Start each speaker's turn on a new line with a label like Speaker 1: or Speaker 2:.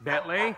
Speaker 1: Bentley?